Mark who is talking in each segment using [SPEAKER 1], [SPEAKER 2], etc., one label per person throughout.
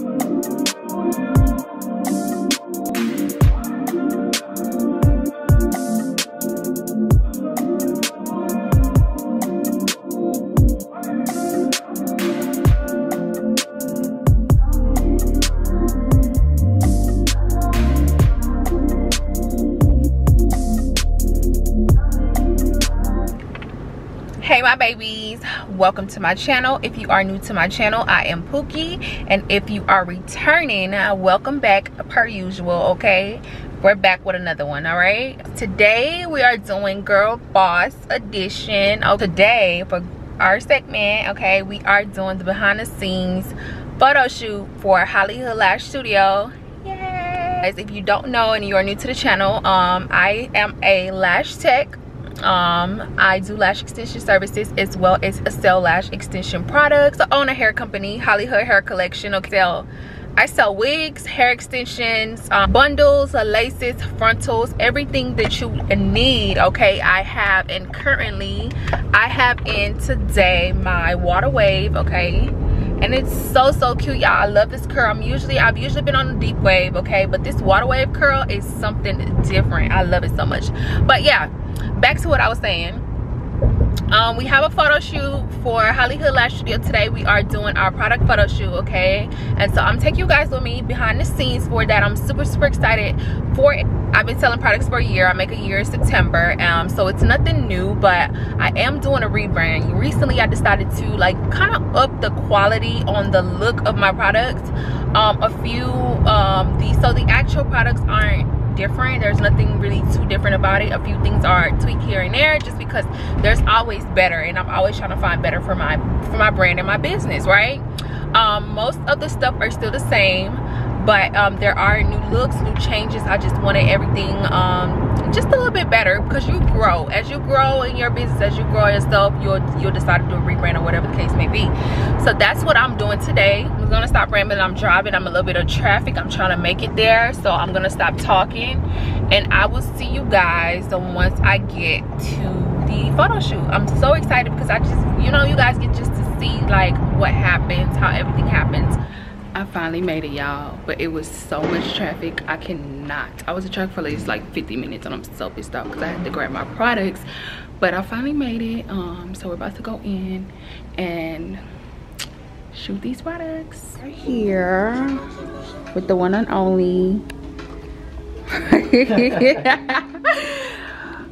[SPEAKER 1] hey welcome to my channel. If you are new to my channel i am pookie. And if you are returning uh, welcome back per usual okay? We're back with another one all right? Today we are doing girl boss edition. Oh today for our segment okay we are doing the behind the scenes photo shoot for hollyhood lash studio. Yay! if you don't know and you are new to the channel um i am a lash tech um i do lash extension services as well as sell lash extension products i own a hair company hollyhood hair collection okay sell I sell wigs, hair extensions, um, bundles, uh, laces, frontals, everything that you need, okay, I have. And currently, I have in today my water wave, okay? And it's so, so cute, y'all. I love this curl. I'm usually, I've usually been on the deep wave, okay? But this water wave curl is something different. I love it so much. But yeah, back to what I was saying. Um, we have a photo shoot for hollyhood lash studio today. We are doing our product photo shoot okay? And so i'm taking you guys with me behind the scenes for that. I'm super super excited for it. I've been selling products for a year. I make a year in september. Um so it's nothing new but i am doing a rebrand. Recently i decided to like kind of up the quality on the look of my products um a few um the so the actual products aren't different. There's nothing really too different about it. A few things are tweaked here and there just because there's always better and i'm always trying to find better for my for my brand and my business right? Um, most of the stuff are still the same but um, there are new looks new changes. I just wanted everything um, just a little bit better because you grow. As you grow in your business as you grow yourself you'll you'll decide to do a rebrand or whatever the case may be. So that's what i'm doing today. I'm gonna stop rambling. I'm driving. I'm a little bit of traffic. I'm trying to make it there. So i'm gonna stop talking. And i will see you guys once i get to the photo shoot. I'm so excited because i just you know you guys get just to see like what happens how everything happens I finally made it y'all but it was so much traffic I cannot. I was in traffic for at least like 50 minutes and I'm so pissed off because I had to grab my products. But I finally made it um so we're about to go in and shoot these products. Right here with the one and only.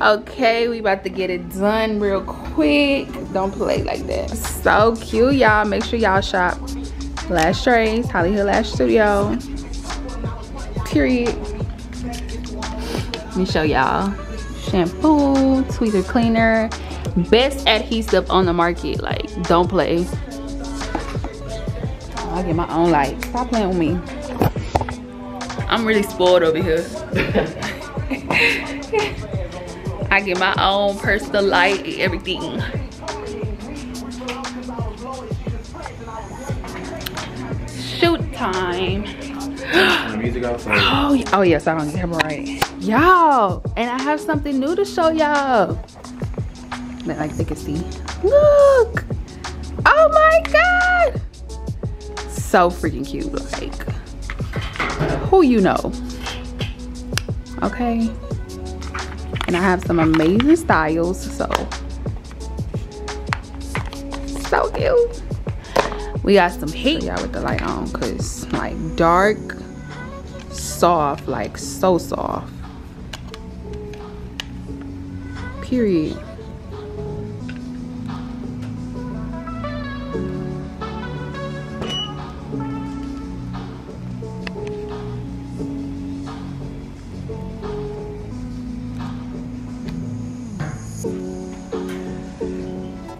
[SPEAKER 1] Okay we about to get it done real quick. Don't play like that. So cute y'all. Make sure y'all shop Lash Trace, Hollyhood Lash Studio. Period. Let me show y'all. Shampoo, tweezer cleaner, best adhesive on the market. Like, don't play. Oh, I get my own light. Stop playing with me. I'm really spoiled over here. I get my own personal light, everything. Time. oh, oh yes, I don't get right. Y'all, and I have something new to show y'all. That like they can see. Look. Oh my god. So freaking cute. Like, who you know? Okay. And I have some amazing styles, so so cute we got some heat. y'all with the light on because like dark soft like so soft. Period.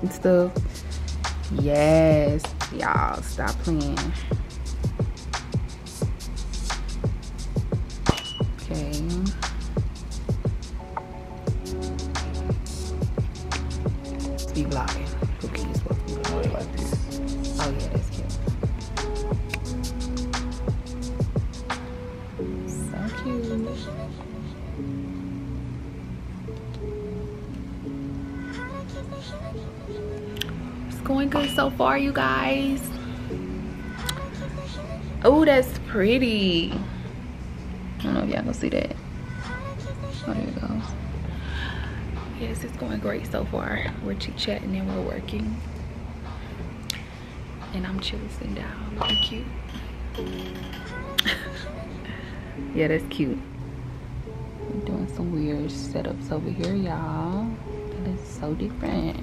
[SPEAKER 1] It's the yes y'all. Stop playing. Okay. Be vlogging. Cookies like this? Oh yeah that's cute. So cute going good so far you guys Oh, that's pretty. I don't know if y'all can see that. Oh, there it goes. Yes, it's going great so far. We're chit-chatting and we're working. And I'm chilling sitting down, looking cute. yeah, that's cute. We're doing some weird setups over here, y'all. Is so different.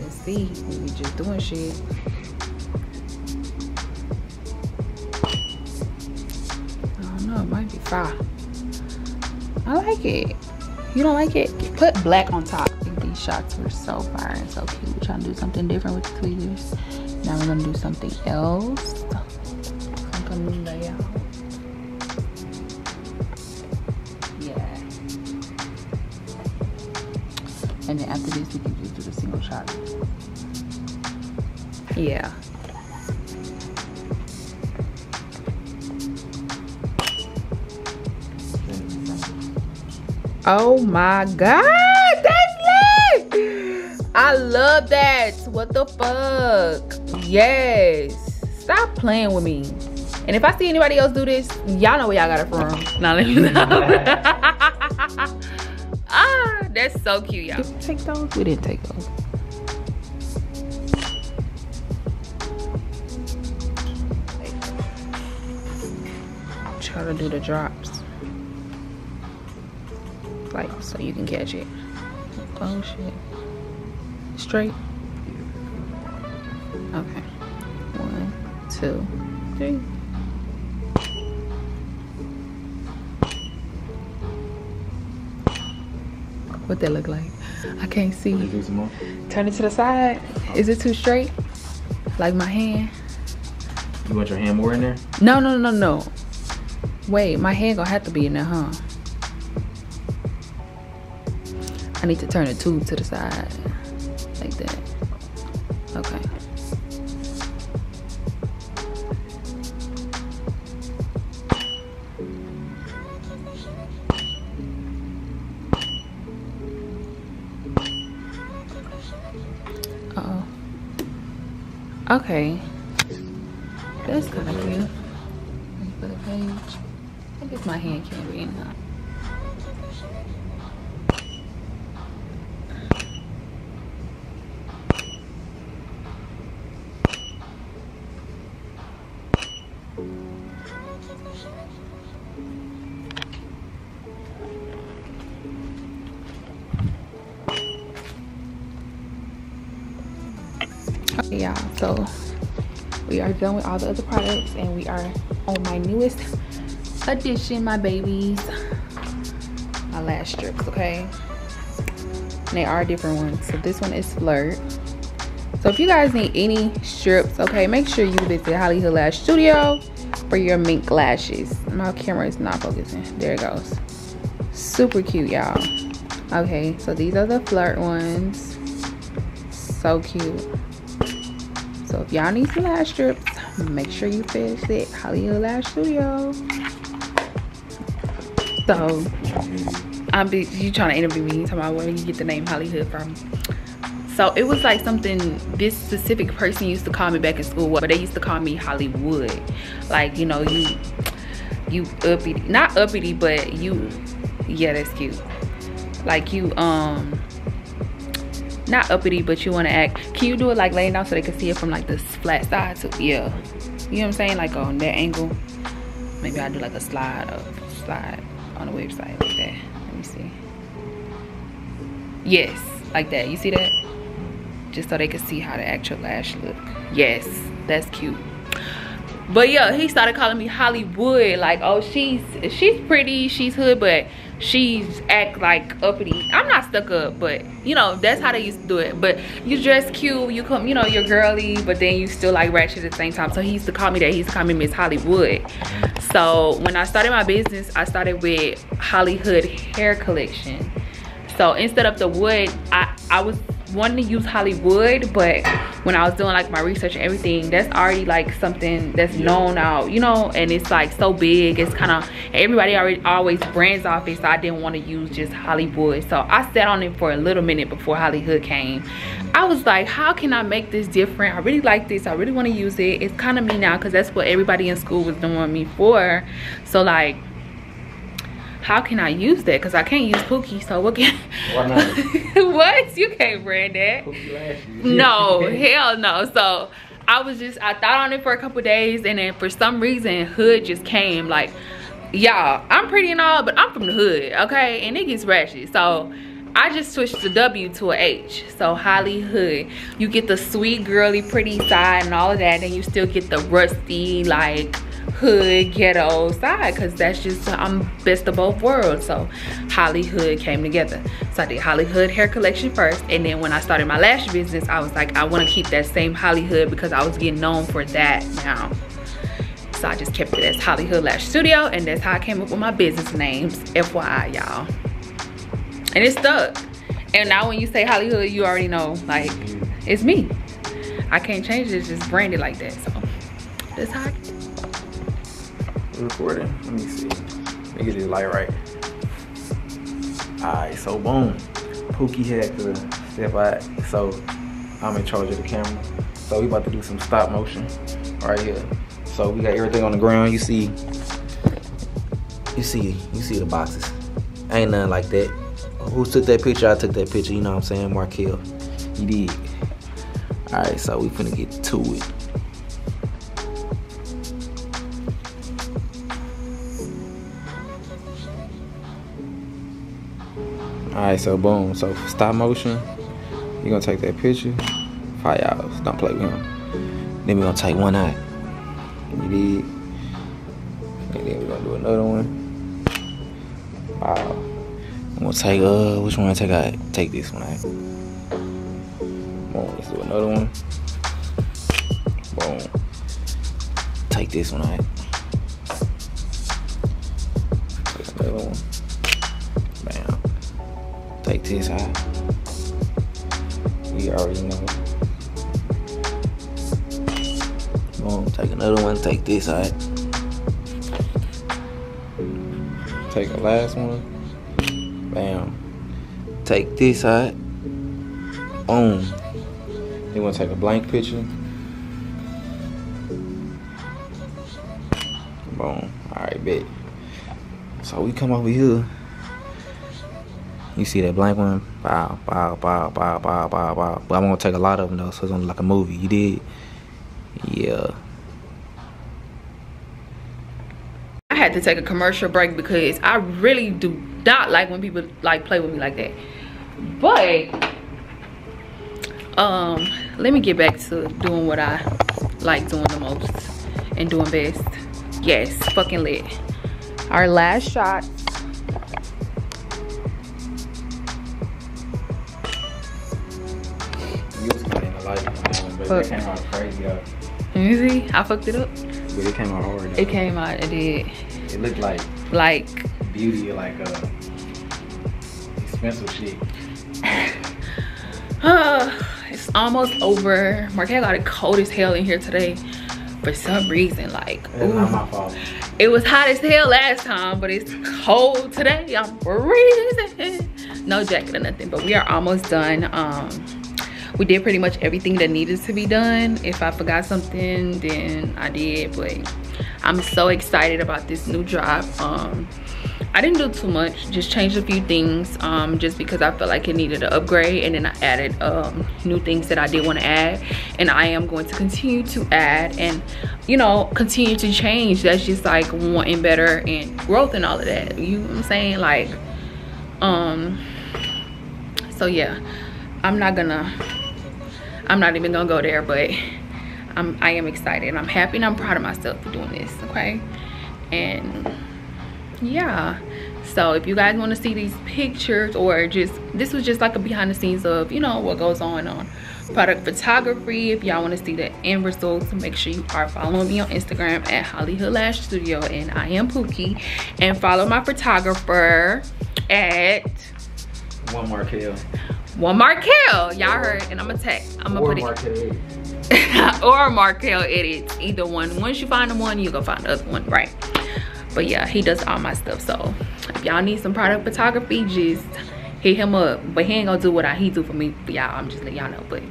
[SPEAKER 1] Let's see. We just doing shit. I don't know, it might be fire. I like it. You don't like it? Put black on top. These shots were so fire and so cute. We're trying to do something different with the tweezers. Now we're gonna do something else. Something And then after this, we can just do the single shot. Yeah. Oh my god, that's lit! I love that. What the fuck? Yes. Stop playing with me. And if I see anybody else do this, y'all know where y'all got it from. Now let know. that's so cute, y'all. Did we take those? We didn't take those. Try to do the drops like so you can catch it. Oh shit. Straight. Okay. One, two, three. What that look like? I can't see. Turn it to the side. Is it too straight? Like my hand?
[SPEAKER 2] You want your hand more in there?
[SPEAKER 1] No, no, no, no. Wait, my hand gonna have to be in there, huh? I need to turn the tube to the side like that. Okay. That's kind of cute. Page. I guess my hand can't be in so we are done with all the other products and we are on my newest addition my babies. My lash strips okay? And they are different ones. So this one is flirt. So if you guys need any strips okay make sure you visit holly hood lash studio for your mink lashes. My camera is not focusing. There it goes. Super cute y'all. Okay so these are the flirt ones. So cute so if y'all need some lash strips, make sure you visit Hollyhood Lash Studio. So I'm be you trying to interview me, talking about where you get the name Hollywood from. So it was like something this specific person used to call me back in school, but they used to call me Hollywood. Like, you know, you you uppity not uppity, but you yeah, that's cute. Like you um not uppity, but you want to act. Can you do it like laying down so they can see it from like this flat side? To, yeah. You know what I'm saying? Like on that angle. Maybe I'll do like a slide of slide on the website like that. Let me see. Yes, like that. You see that? Just so they can see how the actual lash look. Yes, that's cute. But yeah, he started calling me Hollywood. Like, oh, she's she's pretty, she's hood, but she's act like uppity. I'm not stuck up but you know that's how they used to do it. But you dress cute you come you know you're girly but then you still like ratchet at the same time. So he used to call me that. He used to call me miss hollywood. So when i started my business i started with hollywood hair collection. So instead of the wood i i was wanting to use Hollywood, but when I was doing like my research and everything, that's already like something that's known out, you know, and it's like so big. It's kind of, everybody already always brands off it, so I didn't want to use just Hollywood. So I sat on it for a little minute before Hollywood came. I was like, how can I make this different? I really like this. I really want to use it. It's kind of me now because that's what everybody in school was doing me for. So like, how can I use that? Because I can't use Pookie, so what can Why not? what? You can't brand that. no, hell no. So I was just I thought on it for a couple days and then for some reason hood just came like y'all I'm pretty and all but I'm from the hood okay and it gets ratchet so I just switched the W to a H. So Holly Hood. You get the sweet, girly, pretty side and all of that. And you still get the rusty, like, hood ghetto side because that's just I'm best of both worlds. So Holly Hood came together. So I did Holly Hood hair collection first and then when I started my lash business I was like I want to keep that same Holly Hood because I was getting known for that now. So I just kept it as Holly Hood Lash Studio and that's how I came up with my business names FYI y'all. And it stuck. And now when you say Holly Hood you already know like it's me. I can't change it it's just branded like that so that's how I
[SPEAKER 2] recording. Let me see. Let me get this light right. Alright, so boom. Pookie had to step out. So I'm in charge of the camera. So we about to do some stop motion right here. So we got everything on the ground. You see, you see, you see the boxes. Ain't nothing like that. Who took that picture? I took that picture. You know what I'm saying? Markel. You did. Alright, so we finna get to it. Alright, so boom. So stop motion, you're gonna take that picture. Five hours. Don't play with him. Then we're gonna take one out. You did. And then we're gonna do another one. Wow. I'm gonna take uh which one I take out? Take this one out. Boom, let's do another one. Boom. Take this one out. This out. We already know. Boom, take another one, take this out. Take the last one. Bam. Take this out. Boom. You want to take a blank picture. Boom. Alright, bet. So we come over here. You see that blank one? Wow, wow, wow, wow, wow, wow, wow. But I'm gonna take a lot of them though, so it's gonna like a movie. You did? Yeah.
[SPEAKER 1] I had to take a commercial break because I really do not like when people like play with me like that. But um, let me get back to doing what I like doing the most and doing best. Yes, fucking lit. Our last shot Fuck. It came out crazy though. You see? I fucked it up.
[SPEAKER 2] But it came out hard though.
[SPEAKER 1] It came out, it did.
[SPEAKER 2] It looked like
[SPEAKER 1] like
[SPEAKER 2] beauty like uh expensive shit.
[SPEAKER 1] uh, it's almost over. Marquette got it cold as hell in here today for some reason. Like,
[SPEAKER 2] not my fault.
[SPEAKER 1] It was hot as hell last time, but it's cold today. I'm freezing. No jacket or nothing, but we are almost done. Um, we did pretty much everything that needed to be done. If i forgot something then i did but i'm so excited about this new job. Um i didn't do too much just changed a few things um just because i felt like it needed an upgrade and then i added um new things that i did want to add and i am going to continue to add and you know continue to change. That's just like wanting better and growth and all of that. You know what i'm saying? Like um so yeah. I'm not gonna i'm not even gonna go there but i'm i am excited. I'm happy and i'm proud of myself for doing this okay? And yeah. So if you guys want to see these pictures or just this was just like a behind the scenes of you know what goes on on product photography. If y'all want to see the end results make sure you are following me on instagram at hollyhood lash studio and i am pookie. And follow my photographer at
[SPEAKER 2] one markel
[SPEAKER 1] one Markel. Y'all heard, and I'm gonna tag. I'm gonna
[SPEAKER 2] or
[SPEAKER 1] put it. or Markel edits. Either one. Once you find the one, you gonna find the other one, right? But yeah, he does all my stuff. So if y'all need some product photography, just hit him up. But he ain't gonna do what I he do for me. Y'all, I'm just letting y'all know. But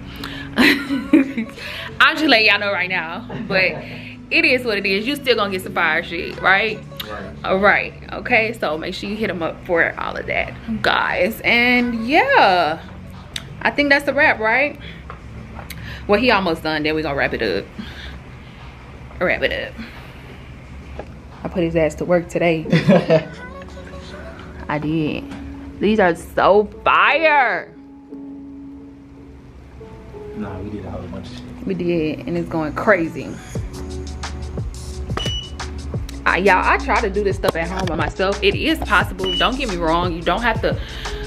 [SPEAKER 1] I'm just letting y'all know right now. But it is what it is. You still gonna get some fire shit, right? Right. All right. Okay. So make sure you hit him up for all of that, guys. And yeah, I think that's the wrap, right? Well, he almost done. Then we gonna wrap it up. Wrap it up. I put his ass to work today. I did. These are so fire.
[SPEAKER 2] Nah, we did a whole bunch.
[SPEAKER 1] We did, and it's going crazy. Y'all, I try to do this stuff at home by myself. It is possible. Don't get me wrong. You don't have to.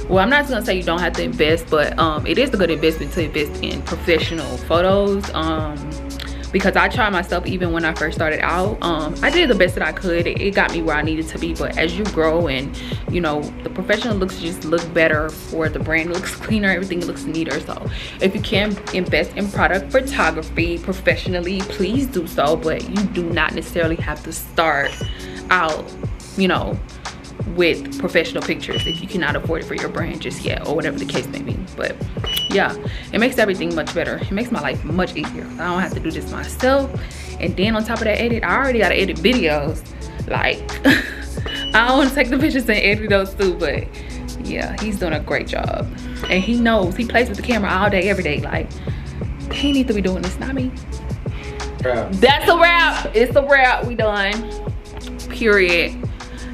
[SPEAKER 1] Well, I'm not gonna say you don't have to invest, but um, it is a good investment to invest in professional photos. Um, because I tried myself even when I first started out. Um, I did the best that I could. It, got me where I needed to be. But as you grow and, you know, the professional looks just look better for the brand looks cleaner, everything looks neater. So if you can invest in product photography professionally, please do so. But you do not necessarily have to start out, you know, with professional pictures if you cannot afford it for your brand just yet or whatever the case may be. But yeah it makes everything much better. It makes my life much easier. I don't have to do this myself. And then on top of that edit i already gotta edit videos. Like i don't want to take the pictures and edit those too but yeah he's doing a great job. And he knows he plays with the camera all day every day. Like he needs to be doing this not me.
[SPEAKER 2] Yeah.
[SPEAKER 1] that's a wrap. It's a wrap. We done. Period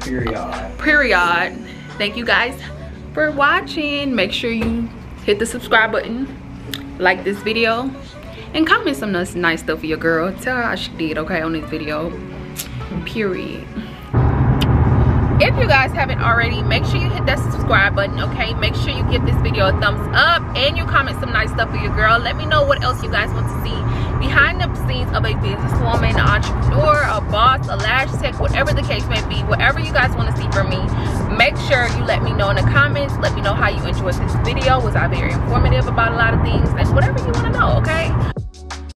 [SPEAKER 2] period.
[SPEAKER 1] Period. Thank you guys for watching. Make sure you hit the subscribe button like this video and comment some nice, nice stuff for your girl. Tell her how she did okay on this video. Period. If you guys haven't already make sure you hit that subscribe button okay? Make sure you give this video a thumbs up and you comment some nice stuff for your girl. Let me know what else you guys want to see behind the scenes of a businesswoman entrepreneur a boss a lash tech whatever the case may be whatever you guys want to see from me make sure you let me know in the comments. Let me know how you enjoyed this video. Was i very informative about a lot of things? And whatever you want to know okay